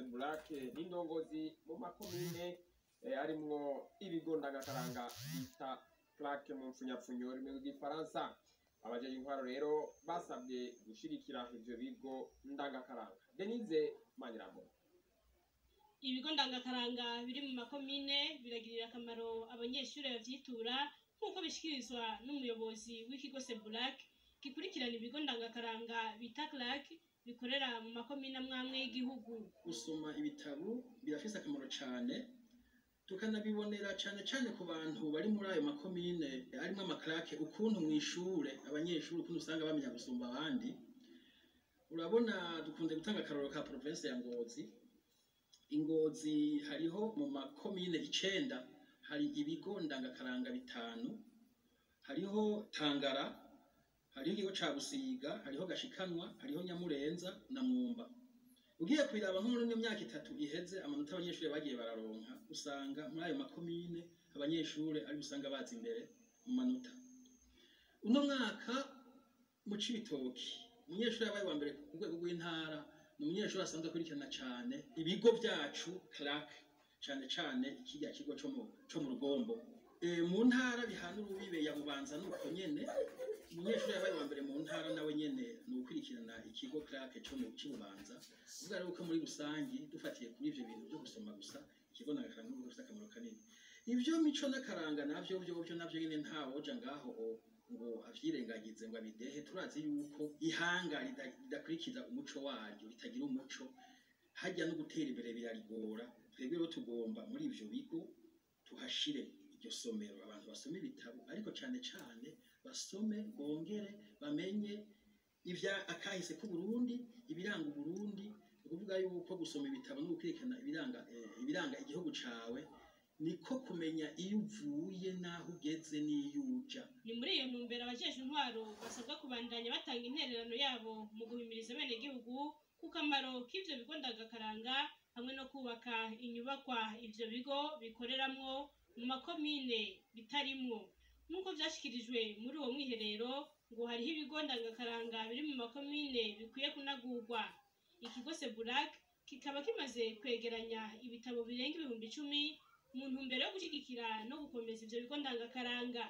seburake n'indongozi mu makomine eh, arimwo ibigo ndangakaranga bita plaque mu mfunyapfunyo ururimi rw'igifaransa. Abajeje intwaro rero basabwe gushigikira ivyo bigo ndangakaranga denise maniramo ibigo ndangakaranga biri mu makomine biragirira akamaro abanyeshuri bavyitura nk'uko bishikirizwa n'umuyobozi w'ikigo sebulak gikurikirana ibigo ndangakaranga bita clark bikorera mu makomine amwamwe y'igihugu. Gusoma ibitabo birafise akamaro cyane tukanabibonera cyane cyane ku bantu bari muri ayo makomine arimo amakarake ukuntu mu ishure abanyeshuri ukuntu usanga bamenya gusumba abandi. Urabona dukunze gutanga akarorero ka province ya ngozi. Ingozi hariho mu makomine icenda hari ibigo ndangakaranga bitanu hariho tangara hariho ikigo ca busiga hariho gashikanwa hariho nyamurenza na mwumba. Ugiye kubiraba nko muri myaka itatu iheze amanota abanyeshuri bagiye bararonka usanga muri ayo makomine abanyeshuri ari usanga baza imbere mu manota. Uno mwaka mu cibitoki umunyeshuri yabaye wa mbere ku rwego rw'intara ni umunyeshuri asanzwe akurikirana cyane ibigo byacu clark cyane cyane ikirya kigo co mu rugombo. E, mu ntara bihana urubibe ya bubanza nuko nyene umunyeshuri yabaye wa mbere mu ntara nawe nyene ni ukurikirana ikigo clark co mu cy'ububanza uvuga rero ko muri rusangi dufatiye kuri ivyo bintu byo gusoma gusa ikigo nagakaranga n'ubwo gifite akamaro kanini. Ivyo mico n'akaranga navyo byo byo navyo nyene ntawoja ngaho o ngo avyirengagize ngo abidehe. Turazi yuko ihanga rida- ridakurikiza umuco waryo ritagira umuco hajya no gutera imbere birarigora. Twebwe rero tugomba muri ivyo bigo tuhashire iryo somero abantu basome ibitabo ariko cyane cyane basome bongere bamenye ivya akahise k'u Burundi ibiranga u Burundi ni ukuvuga yuko gusoma ibitabo no gukurikirana ibiranga eh, ibiranga igihugu cawe niko kumenya iyo uvuye n'aho ugeze n'iyo uja. Ni muri iyo ntumbero abajejwe intwaro basabwa kubandanya batanga intererano yabo mu guhimiriza abenegihugu ku kamaro k'ivyo bigo ndagakaranga hamwe no kubaka inyubakwa. Ivyo bigo bikoreramwo mu makomine bitarimwo. Nk'uko vyashikirijwe muri uwo mwiherero ngo hariho ibigo ndangakaranga biri mu makomine bikwiye kunagurwa. Ikigo seburak kikaba kimaze kwegeranya ibitabo birenga ibihumbi icumi mu ntumbero yo gushyigikira no gukomeza ivyo bigo ndangakaranga.